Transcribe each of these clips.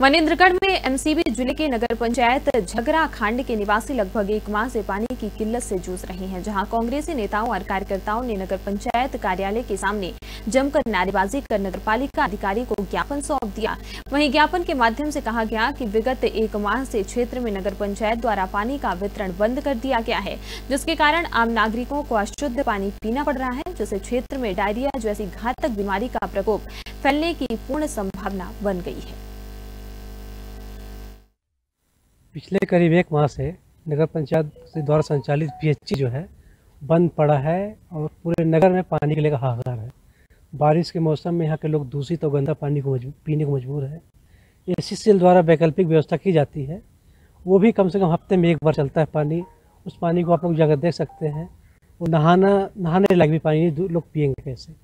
मनेन्द्रगढ़ में एमसीबी ज़िले के नगर पंचायत झगरा खांड के निवासी लगभग एक माह से पानी की किल्लत से जूझ रहे हैं, जहाँ कांग्रेसी नेताओं और कार्यकर्ताओं ने नगर पंचायत कार्यालय के सामने जमकर नारेबाजी कर नगर पालिका अधिकारी को ज्ञापन सौंप दिया। वहीं ज्ञापन के माध्यम से कहा गया कि विगत एक माह से क्षेत्र में नगर पंचायत द्वारा पानी का वितरण बंद कर दिया गया है, जिसके कारण आम नागरिकों को अशुद्ध पानी पीना पड़ रहा है, जिससे क्षेत्र में डायरिया जैसी घातक बीमारी का प्रकोप फैलने की पूर्ण संभावना बन गई है। पिछले करीब एक माह से नगर पंचायत से द्वारा संचालित पीएचसी जो है, बंद पड़ा है और पूरे नगर में पानी के लेकर हाहाकार है। बारिश के मौसम में यहाँ के लोग दूषित और गंदा पानी को पीने को मजबूर है। ए सी द्वारा वैकल्पिक व्यवस्था की जाती है। वो भी कम से कम हफ़्ते में एक बार चलता है पानी। उस पानी को आप लोग जगह देख सकते हैं। वो नहाना, नहाने लायक भी पानी लोग पियेंगे कैसे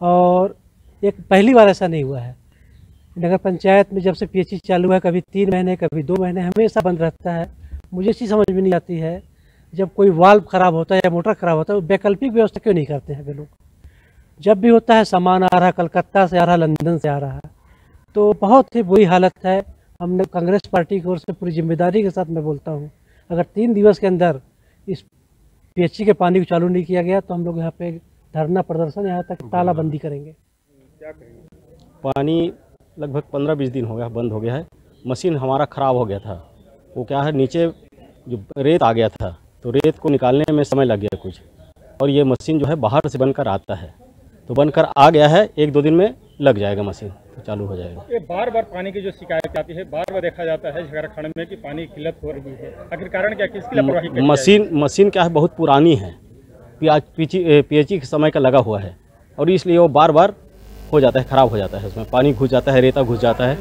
और एक पहली बार ऐसा नहीं हुआ है। नगर पंचायत में जब से पीएचई चालू है, कभी तीन महीने, कभी दो महीने, हमेशा बंद रहता है। मुझे इसी समझ में नहीं आती है, जब कोई वाल्व खराब होता है या मोटर खराब होता है, वो वैकल्पिक व्यवस्था क्यों नहीं करते हैं वे लोग? जब भी होता है, सामान आ रहा कलकत्ता से आ रहा लंदन से आ रहा है तो बहुत ही बुरी हालत है। हमने कांग्रेस पार्टी की ओर से पूरी ज़िम्मेदारी के साथ मैं बोलता हूँ, अगर तीन दिवस के अंदर इस पीएचई के पानी को चालू नहीं किया गया तो हम लोग यहाँ पे धरना प्रदर्शन यहाँ तक तालाबंदी करेंगे। पानी लगभग पंद्रह बीस दिन हो गया बंद हो गया है। मशीन हमारा ख़राब हो गया था। वो क्या है नीचे जो रेत आ गया था तो रेत को निकालने में समय लग गया कुछ। और ये मशीन जो है बाहर से बनकर आता है। तो बनकर आ गया है एक दो दिन में लग जाएगा मशीन तो चालू हो जाएगा। ये बार बार पानी की जो शिकायत आती है बार बार देखा जाता है झारखंड में कि पानी की किल्लत हो रही है। आखिर कारण क्या किसकी लापरवाही मशीन मशीन क्या है बहुत पुरानी है। पीएचई पीएचई के समय का लगा हुआ है। और इसलिए वो बार बार हो जाता है, ख़राब हो जाता है। उसमें पानी घुस जाता है, रेता घुस जाता है।